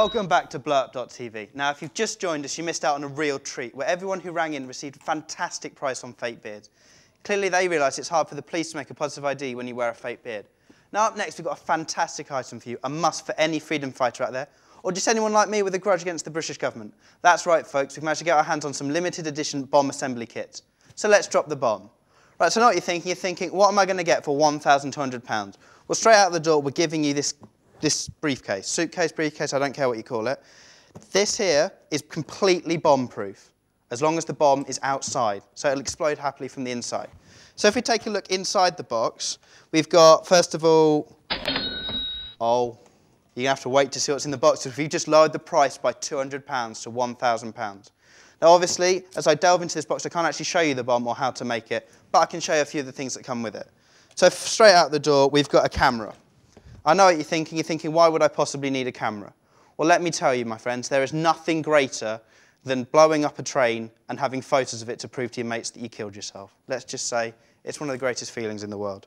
Welcome back to blowup.tv. Now, if you've just joined us, you missed out on a real treat where everyone who rang in received a fantastic price on fake beards. Clearly, they realise it's hard for the police to make a positive ID when you wear a fake beard. Now, up next, we've got a fantastic item for you, a must for any freedom fighter out there, or just anyone like me with a grudge against the British government. That's right, folks, we've managed to get our hands on some limited edition bomb assembly kits. So let's drop the bomb. Right, so now what you're thinking. You're thinking, what am I going to get for £1,200? Well, straight out the door, we're giving you this this briefcase, suitcase, briefcase, I don't care what you call it. This here is completely bomb-proof, as long as the bomb is outside, so it'll explode happily from the inside. So if we take a look inside the box, we've got, first of all, oh, to have to wait to see what's in the box. If you just lowered the price by £200 to £1,000. Now, obviously, as I delve into this box, I can't actually show you the bomb or how to make it, but I can show you a few of the things that come with it. So straight out the door, we've got a camera. I know what you're thinking. You're thinking, why would I possibly need a camera? Well, let me tell you, my friends, there is nothing greater than blowing up a train and having photos of it to prove to your mates that you killed yourself. Let's just say it's one of the greatest feelings in the world.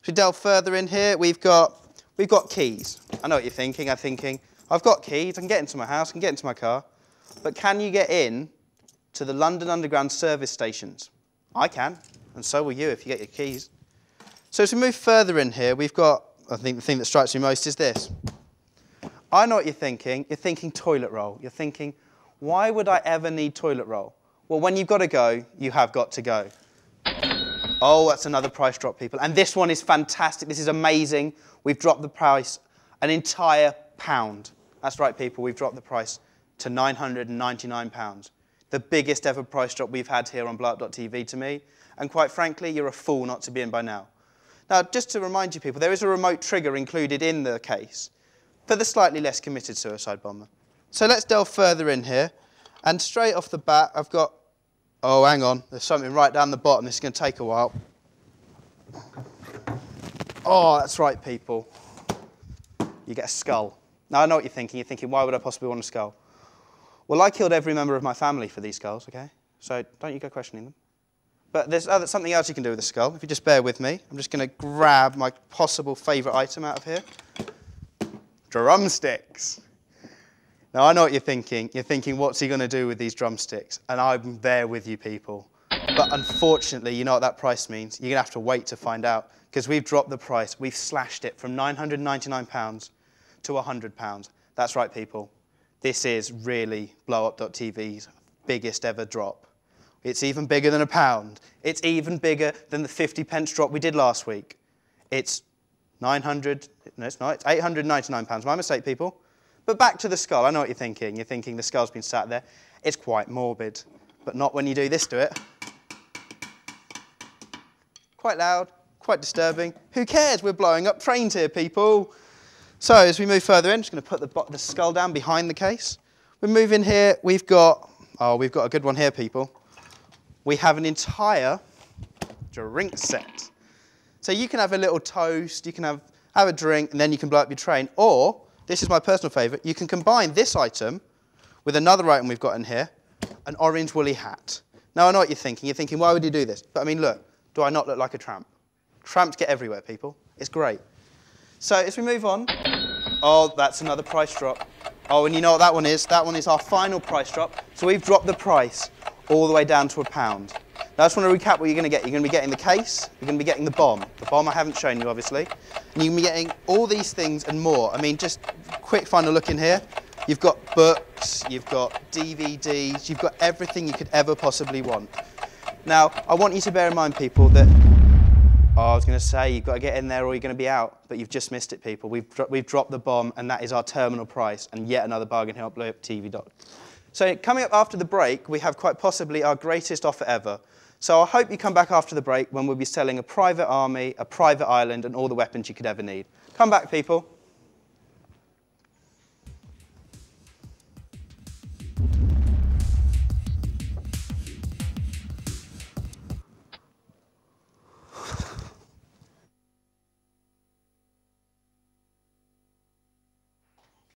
If we delve further in here, we've got, we've got keys. I know what you're thinking. I'm thinking, I've got keys. I can get into my house. I can get into my car. But can you get in to the London Underground service stations? I can, and so will you if you get your keys. So as we move further in here, we've got I think the thing that strikes me most is this. I know what you're thinking. You're thinking toilet roll. You're thinking, why would I ever need toilet roll? Well, when you've got to go, you have got to go. Oh, that's another price drop, people. And this one is fantastic. This is amazing. We've dropped the price an entire pound. That's right, people. We've dropped the price to £999. The biggest ever price drop we've had here on blowup.tv to me. And quite frankly, you're a fool not to be in by now. Now, just to remind you people, there is a remote trigger included in the case for the slightly less committed suicide bomber. So let's delve further in here. And straight off the bat, I've got, oh, hang on, there's something right down the bottom. This is going to take a while. Oh, that's right, people. You get a skull. Now, I know what you're thinking. You're thinking, why would I possibly want a skull? Well, I killed every member of my family for these skulls, okay? So don't you go questioning them. But there's other, something else you can do with the skull. If you just bear with me, I'm just going to grab my possible favourite item out of here. Drumsticks. Now, I know what you're thinking. You're thinking, what's he going to do with these drumsticks? And I'm there with you people. But unfortunately, you know what that price means. You're going to have to wait to find out because we've dropped the price. We've slashed it from £999 to £100. That's right, people. This is really blowup.tv's biggest ever drop. It's even bigger than a pound. It's even bigger than the 50 pence drop we did last week. It's 900, no, it's not, it's 899 pounds. My mistake, people. But back to the skull. I know what you're thinking. You're thinking the skull's been sat there. It's quite morbid, but not when you do this to it. Quite loud, quite disturbing. Who cares? We're blowing up trains here, people. So as we move further in, just going to put the, the skull down behind the case. We move in here. We've got, oh, we've got a good one here, people we have an entire drink set. So you can have a little toast, you can have, have a drink, and then you can blow up your train. Or, this is my personal favourite, you can combine this item with another item we've got in here, an orange woolly hat. Now, I know what you're thinking. You're thinking, why would you do this? But I mean, look, do I not look like a tramp? Tramps get everywhere, people. It's great. So as we move on, oh, that's another price drop. Oh, and you know what that one is? That one is our final price drop. So we've dropped the price all the way down to a pound. Now I just want to recap what you're going to get. You're going to be getting the case, you're going to be getting the bomb. The bomb I haven't shown you, obviously. And you're going to be getting all these things and more. I mean, just quick final look in here. You've got books, you've got DVDs, you've got everything you could ever possibly want. Now, I want you to bear in mind, people, that Oh, I was going to say, you've got to get in there or you're going to be out, but you've just missed it, people. We've, dro we've dropped the bomb, and that is our terminal price, and yet another bargain here at blowup.tv. So coming up after the break, we have quite possibly our greatest offer ever. So I hope you come back after the break when we'll be selling a private army, a private island, and all the weapons you could ever need. Come back, people.